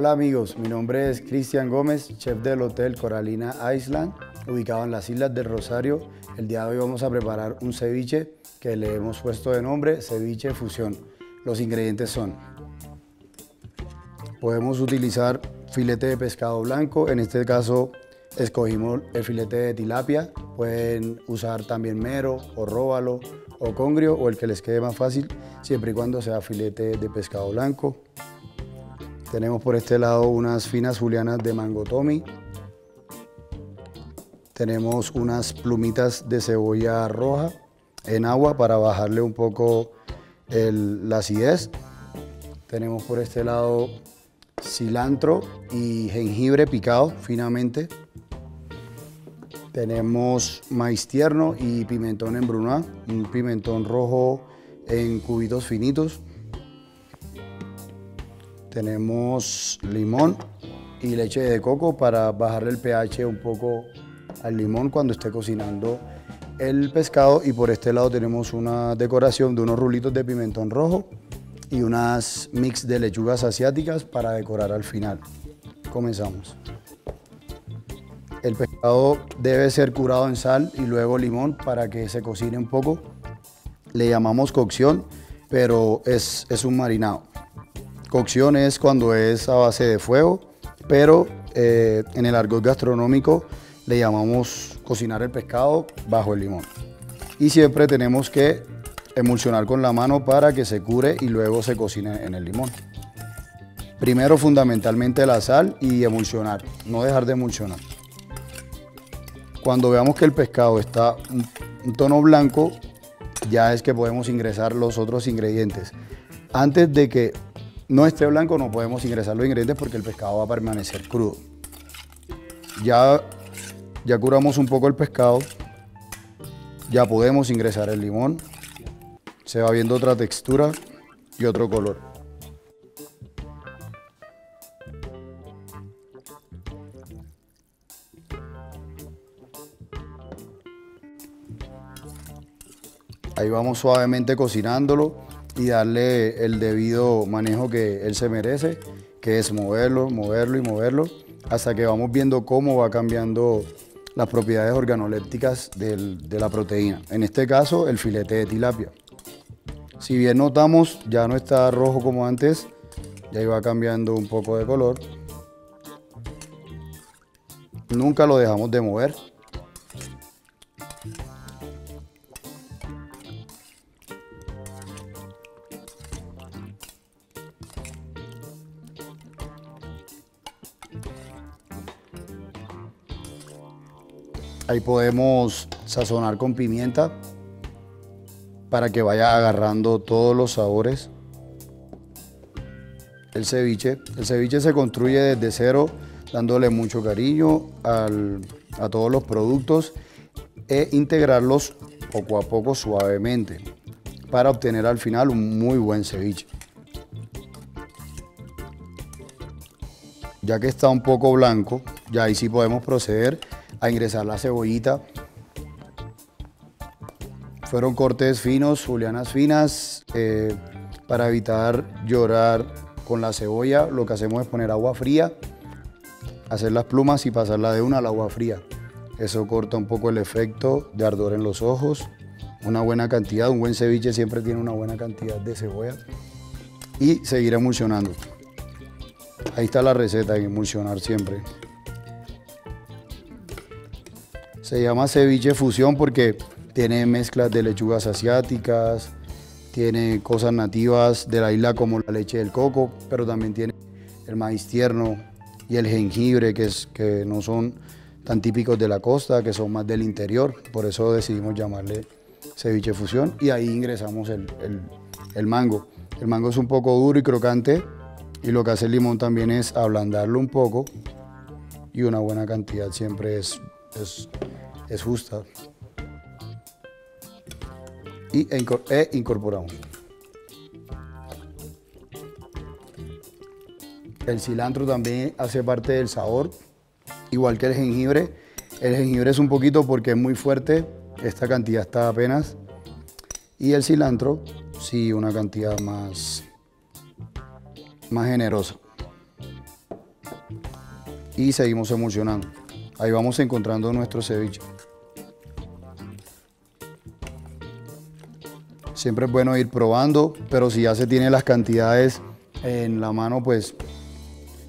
Hola amigos, mi nombre es Cristian Gómez, chef del Hotel Coralina Island, ubicado en las Islas del Rosario. El día de hoy vamos a preparar un ceviche que le hemos puesto de nombre ceviche fusión. Los ingredientes son, podemos utilizar filete de pescado blanco, en este caso escogimos el filete de tilapia, pueden usar también mero o róbalo o congrio o el que les quede más fácil, siempre y cuando sea filete de pescado blanco. Tenemos por este lado unas finas julianas de mango tommy. Tenemos unas plumitas de cebolla roja en agua para bajarle un poco la acidez. Tenemos por este lado cilantro y jengibre picado finamente. Tenemos maíz tierno y pimentón en brunoise, un pimentón rojo en cubitos finitos. Tenemos limón y leche de coco para bajarle el pH un poco al limón cuando esté cocinando el pescado y por este lado tenemos una decoración de unos rulitos de pimentón rojo y unas mix de lechugas asiáticas para decorar al final. Comenzamos. El pescado debe ser curado en sal y luego limón para que se cocine un poco. Le llamamos cocción, pero es, es un marinado. Cocción es cuando es a base de fuego, pero eh, en el argot gastronómico le llamamos cocinar el pescado bajo el limón. Y siempre tenemos que emulsionar con la mano para que se cure y luego se cocine en el limón. Primero fundamentalmente la sal y emulsionar, no dejar de emulsionar. Cuando veamos que el pescado está un tono blanco, ya es que podemos ingresar los otros ingredientes. Antes de que no esté blanco no podemos ingresar los ingredientes porque el pescado va a permanecer crudo. Ya, ya curamos un poco el pescado, ya podemos ingresar el limón, se va viendo otra textura y otro color. Ahí vamos suavemente cocinándolo y darle el debido manejo que él se merece, que es moverlo, moverlo y moverlo, hasta que vamos viendo cómo va cambiando las propiedades organolépticas de la proteína. En este caso, el filete de tilapia. Si bien notamos, ya no está rojo como antes, ya iba cambiando un poco de color. Nunca lo dejamos de mover. Ahí podemos sazonar con pimienta para que vaya agarrando todos los sabores. El ceviche. El ceviche se construye desde cero, dándole mucho cariño a todos los productos e integrarlos poco a poco suavemente para obtener al final un muy buen ceviche. Ya que está un poco blanco, ya ahí sí podemos proceder a ingresar la cebollita fueron cortes finos, julianas finas, eh, para evitar llorar con la cebolla. Lo que hacemos es poner agua fría, hacer las plumas y pasarla de una al agua fría. Eso corta un poco el efecto de ardor en los ojos. Una buena cantidad, un buen ceviche siempre tiene una buena cantidad de cebolla. Y seguir emulsionando. Ahí está la receta, en emulsionar siempre. Se llama ceviche fusión porque tiene mezclas de lechugas asiáticas, tiene cosas nativas de la isla como la leche del coco, pero también tiene el maíz tierno y el jengibre, que, es, que no son tan típicos de la costa, que son más del interior. Por eso decidimos llamarle ceviche fusión y ahí ingresamos el, mango. El mango es un poco duro y crocante y lo que hace el limón también es ablandarlo un poco y una buena cantidad siempre es, es justa y, e incorporamos. El cilantro también hace parte del sabor, igual que el jengibre. El jengibre es un poquito porque es muy fuerte, esta cantidad está apenas. Y el cilantro, sí, una cantidad más, más generosa. y seguimos emulsionando. Ahí vamos encontrando nuestro ceviche. Siempre es bueno ir probando, pero si ya se tiene las cantidades en la mano, pues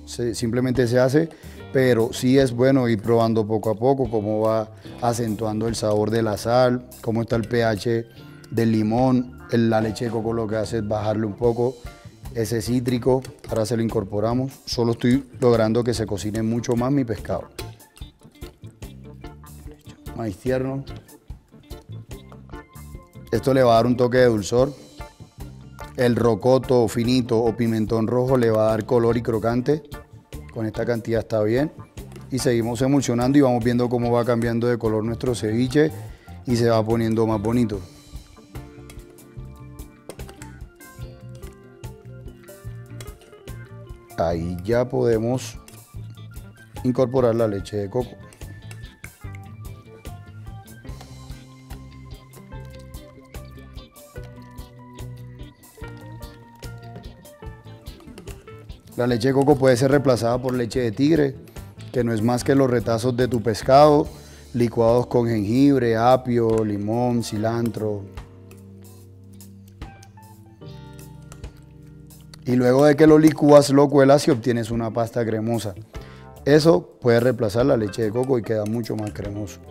simplemente se hace. Pero sí es bueno ir probando poco a poco cómo va acentuando el sabor de la sal, cómo está el pH del limón, la leche de coco lo que hace es bajarle un poco ese cítrico, ahora se lo incorporamos. Solo estoy logrando que se cocine mucho más mi pescado. Maíz tierno. Esto le va a dar un toque de dulzor. El rocoto finito o pimentón rojo le va a dar color y crocante. Con esta cantidad está bien. Y seguimos emulsionando y vamos viendo cómo va cambiando de color nuestro ceviche y se va poniendo más bonito. Ahí ya podemos incorporar la leche de coco. La leche de coco puede ser reemplazada por leche de tigre, que no es más que los retazos de tu pescado, licuados con jengibre, apio, limón, cilantro. Y luego de que lo licúas, lo cuelas y obtienes una pasta cremosa. Eso puede reemplazar la leche de coco y queda mucho más cremoso.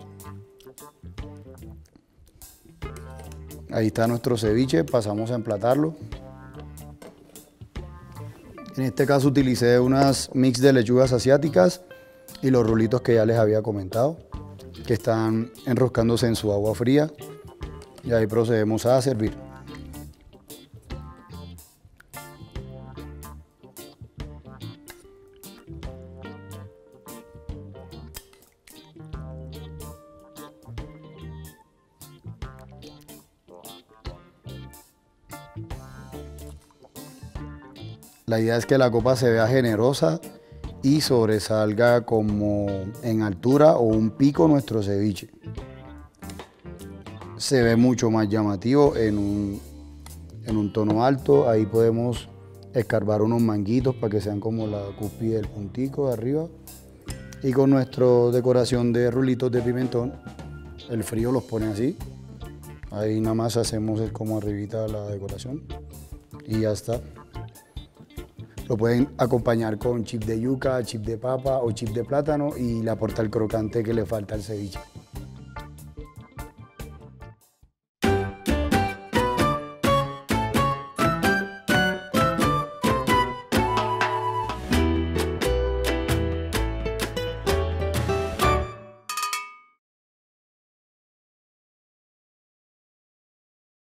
Ahí está nuestro ceviche, pasamos a emplatarlo. En este caso utilicé unas mix de lechugas asiáticas y los rulitos que ya les había comentado, que están enroscándose en su agua fría. Y ahí procedemos a servir. La idea es que la copa se vea generosa y sobresalga como en altura o un pico nuestro ceviche. Se ve mucho más llamativo en un, en un tono alto. Ahí podemos escarbar unos manguitos para que sean como la cúspide del puntico de arriba. Y con nuestra decoración de rulitos de pimentón, el frío los pone así. Ahí nada más hacemos como arribita la decoración y ya está. Lo pueden acompañar con chip de yuca, chip de papa o chip de plátano y le aporta el crocante que le falta al ceviche.